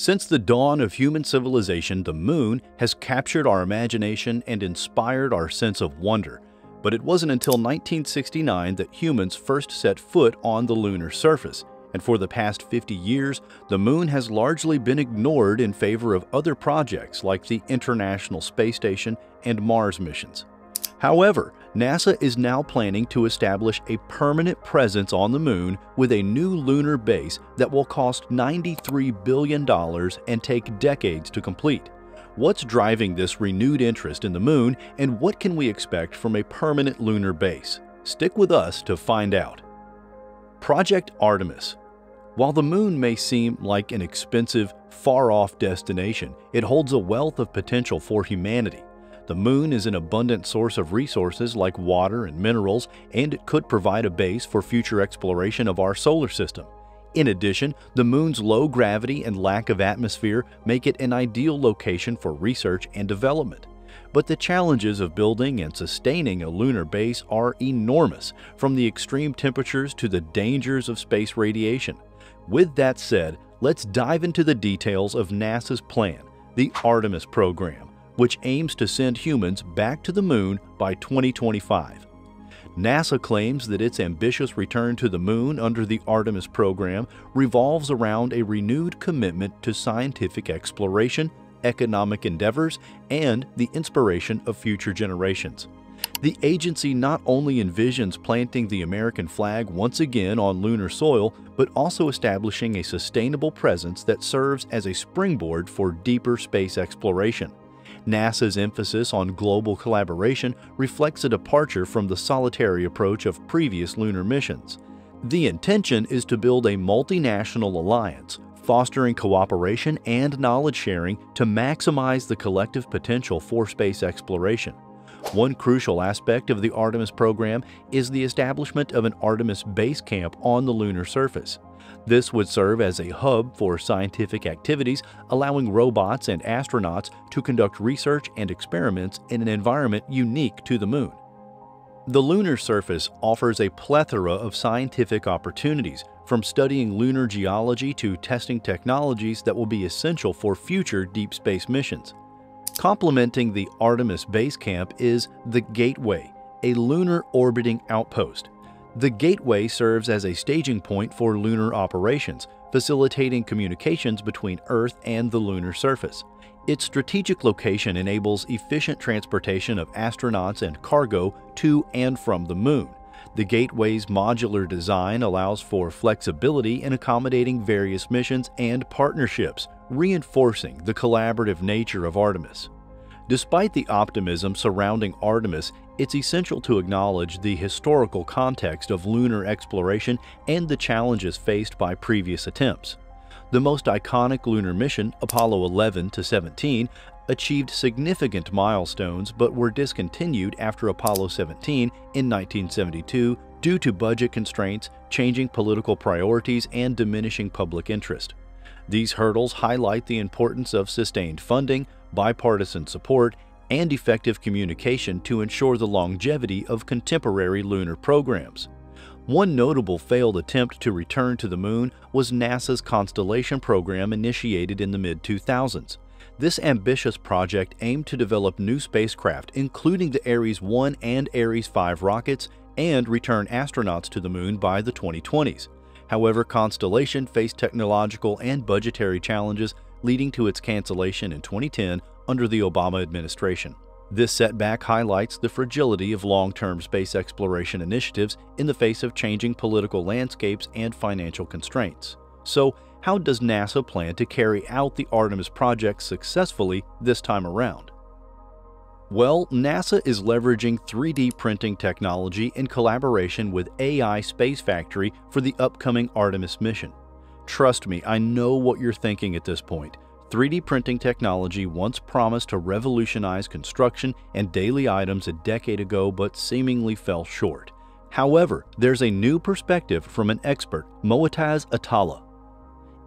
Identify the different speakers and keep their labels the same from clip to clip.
Speaker 1: Since the dawn of human civilization, the moon has captured our imagination and inspired our sense of wonder. But it wasn't until 1969 that humans first set foot on the lunar surface, and for the past 50 years, the moon has largely been ignored in favor of other projects like the International Space Station and Mars missions. However, NASA is now planning to establish a permanent presence on the moon with a new lunar base that will cost $93 billion and take decades to complete. What's driving this renewed interest in the moon, and what can we expect from a permanent lunar base? Stick with us to find out. Project Artemis. While the moon may seem like an expensive, far-off destination, it holds a wealth of potential for humanity. The moon is an abundant source of resources like water and minerals, and it could provide a base for future exploration of our solar system. In addition, the moon's low gravity and lack of atmosphere make it an ideal location for research and development. But the challenges of building and sustaining a lunar base are enormous, from the extreme temperatures to the dangers of space radiation. With that said, let's dive into the details of NASA's plan, the Artemis program which aims to send humans back to the moon by 2025. NASA claims that its ambitious return to the moon under the Artemis program revolves around a renewed commitment to scientific exploration, economic endeavors, and the inspiration of future generations. The agency not only envisions planting the American flag once again on lunar soil, but also establishing a sustainable presence that serves as a springboard for deeper space exploration. NASA's emphasis on global collaboration reflects a departure from the solitary approach of previous lunar missions. The intention is to build a multinational alliance, fostering cooperation and knowledge sharing to maximize the collective potential for space exploration. One crucial aspect of the Artemis program is the establishment of an Artemis base camp on the lunar surface. This would serve as a hub for scientific activities, allowing robots and astronauts to conduct research and experiments in an environment unique to the Moon. The lunar surface offers a plethora of scientific opportunities, from studying lunar geology to testing technologies that will be essential for future deep space missions. Complementing the Artemis Base Camp is the Gateway, a lunar orbiting outpost. The Gateway serves as a staging point for lunar operations, facilitating communications between Earth and the lunar surface. Its strategic location enables efficient transportation of astronauts and cargo to and from the Moon. The Gateway's modular design allows for flexibility in accommodating various missions and partnerships, reinforcing the collaborative nature of Artemis. Despite the optimism surrounding Artemis, it's essential to acknowledge the historical context of lunar exploration and the challenges faced by previous attempts. The most iconic lunar mission, Apollo 11 to 17, achieved significant milestones but were discontinued after Apollo 17 in 1972 due to budget constraints, changing political priorities, and diminishing public interest. These hurdles highlight the importance of sustained funding, bipartisan support, and effective communication to ensure the longevity of contemporary lunar programs. One notable failed attempt to return to the Moon was NASA's Constellation program initiated in the mid-2000s. This ambitious project aimed to develop new spacecraft, including the Ares 1 and Ares 5 rockets, and return astronauts to the Moon by the 2020s. However, Constellation faced technological and budgetary challenges leading to its cancellation in 2010 under the Obama administration. This setback highlights the fragility of long-term space exploration initiatives in the face of changing political landscapes and financial constraints. So, how does NASA plan to carry out the Artemis project successfully this time around? Well, NASA is leveraging 3D printing technology in collaboration with AI Space Factory for the upcoming Artemis mission. Trust me, I know what you're thinking at this point. 3D printing technology once promised to revolutionize construction and daily items a decade ago but seemingly fell short. However, there's a new perspective from an expert, Moataz Attallah.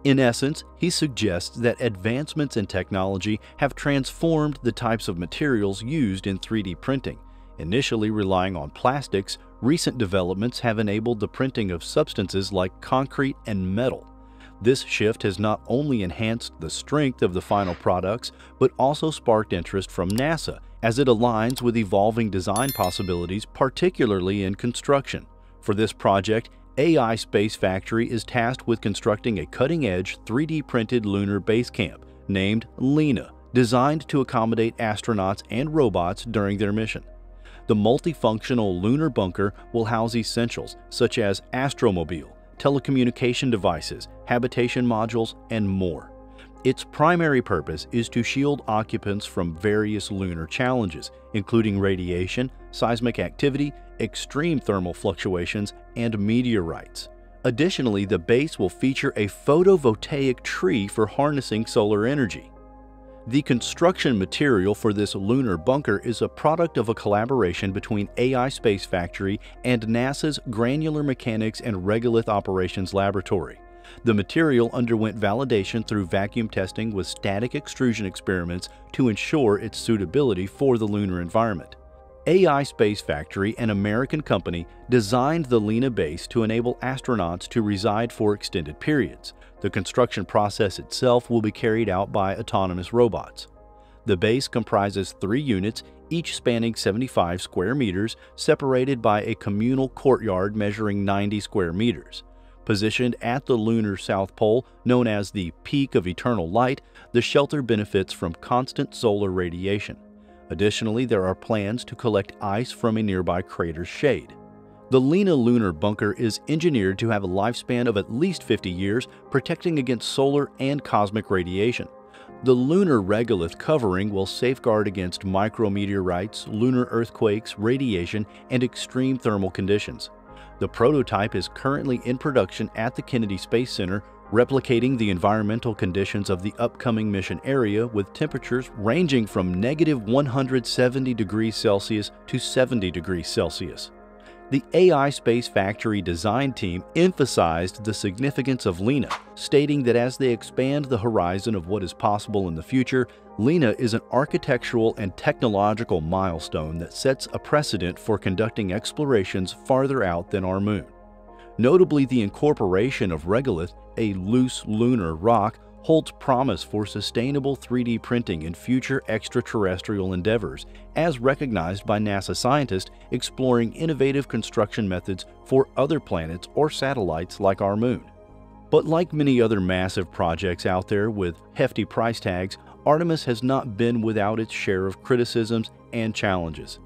Speaker 1: In essence, he suggests that advancements in technology have transformed the types of materials used in 3D printing. Initially relying on plastics, recent developments have enabled the printing of substances like concrete and metal. This shift has not only enhanced the strength of the final products, but also sparked interest from NASA as it aligns with evolving design possibilities, particularly in construction. For this project, AI Space Factory is tasked with constructing a cutting-edge 3D printed lunar base camp named LINA, designed to accommodate astronauts and robots during their mission. The multifunctional lunar bunker will house essentials such as astromobile, telecommunication devices, habitation modules, and more. Its primary purpose is to shield occupants from various lunar challenges, including radiation, seismic activity, extreme thermal fluctuations, and meteorites. Additionally, the base will feature a photovoltaic tree for harnessing solar energy. The construction material for this lunar bunker is a product of a collaboration between AI Space Factory and NASA's Granular Mechanics and Regolith Operations Laboratory. The material underwent validation through vacuum testing with static extrusion experiments to ensure its suitability for the lunar environment. AI Space Factory, an American company, designed the LINA base to enable astronauts to reside for extended periods. The construction process itself will be carried out by autonomous robots. The base comprises three units, each spanning 75 square meters, separated by a communal courtyard measuring 90 square meters. Positioned at the lunar south pole, known as the Peak of Eternal Light, the shelter benefits from constant solar radiation. Additionally, there are plans to collect ice from a nearby crater's shade. The LINA lunar bunker is engineered to have a lifespan of at least 50 years, protecting against solar and cosmic radiation. The lunar regolith covering will safeguard against micrometeorites, lunar earthquakes, radiation, and extreme thermal conditions. The prototype is currently in production at the Kennedy Space Center replicating the environmental conditions of the upcoming mission area with temperatures ranging from negative 170 degrees Celsius to 70 degrees Celsius. The AI Space Factory design team emphasized the significance of LINA, stating that as they expand the horizon of what is possible in the future, LINA is an architectural and technological milestone that sets a precedent for conducting explorations farther out than our moon. Notably, the incorporation of regolith, a loose lunar rock, holds promise for sustainable 3D printing in future extraterrestrial endeavors, as recognized by NASA scientists exploring innovative construction methods for other planets or satellites like our moon. But like many other massive projects out there with hefty price tags, Artemis has not been without its share of criticisms and challenges.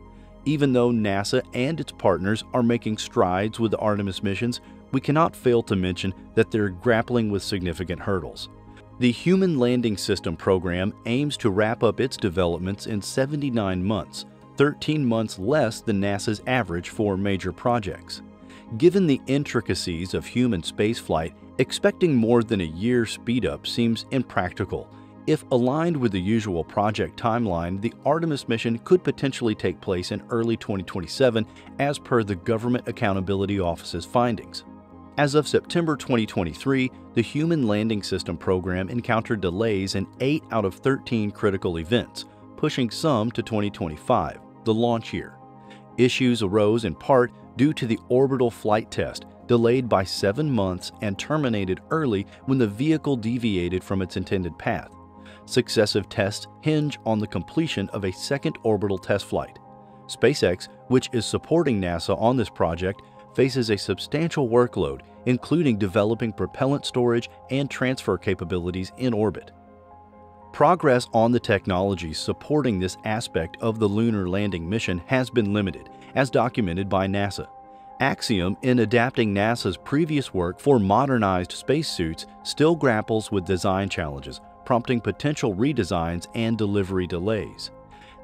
Speaker 1: Even though NASA and its partners are making strides with the Artemis missions, we cannot fail to mention that they're grappling with significant hurdles. The Human Landing System program aims to wrap up its developments in 79 months, 13 months less than NASA's average for major projects. Given the intricacies of human spaceflight, expecting more than a year speedup seems impractical, if aligned with the usual project timeline, the Artemis mission could potentially take place in early 2027 as per the Government Accountability Office's findings. As of September 2023, the Human Landing System program encountered delays in 8 out of 13 critical events, pushing some to 2025, the launch year. Issues arose in part due to the orbital flight test, delayed by seven months and terminated early when the vehicle deviated from its intended path. Successive tests hinge on the completion of a second orbital test flight. SpaceX, which is supporting NASA on this project, faces a substantial workload, including developing propellant storage and transfer capabilities in orbit. Progress on the technologies supporting this aspect of the lunar landing mission has been limited, as documented by NASA. Axiom, in adapting NASA's previous work for modernized spacesuits, still grapples with design challenges, prompting potential redesigns and delivery delays.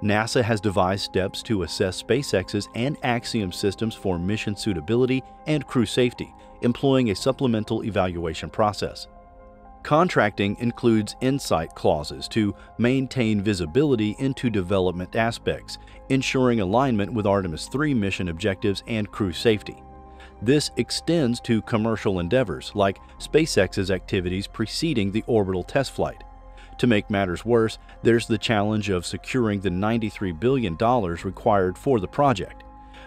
Speaker 1: NASA has devised steps to assess SpaceX's and Axiom systems for mission suitability and crew safety, employing a supplemental evaluation process. Contracting includes insight clauses to maintain visibility into development aspects, ensuring alignment with Artemis 3 mission objectives and crew safety. This extends to commercial endeavors like SpaceX's activities preceding the orbital test flight. To make matters worse, there's the challenge of securing the $93 billion required for the project.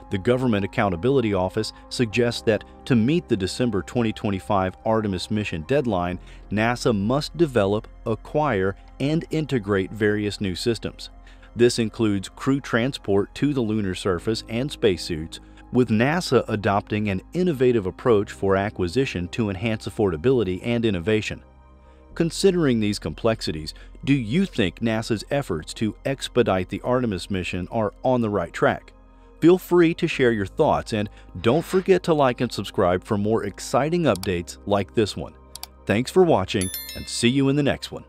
Speaker 1: The Government Accountability Office suggests that to meet the December 2025 Artemis mission deadline, NASA must develop, acquire, and integrate various new systems. This includes crew transport to the lunar surface and spacesuits, with NASA adopting an innovative approach for acquisition to enhance affordability and innovation. Considering these complexities, do you think NASA's efforts to expedite the Artemis mission are on the right track? Feel free to share your thoughts and don't forget to like and subscribe for more exciting updates like this one. Thanks for watching and see you in the next one.